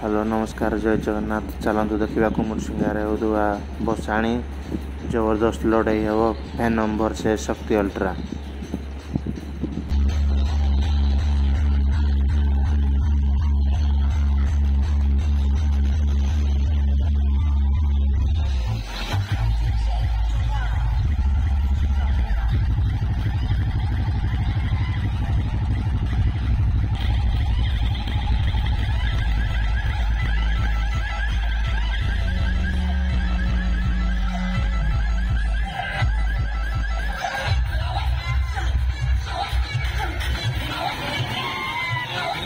hello नमस्कार जय जगन्नाथ चलाउनु देखेको म सिँग हु बसाणी जबरदस्त लडै फैन नम्बर से शक्ति अल्ट्रा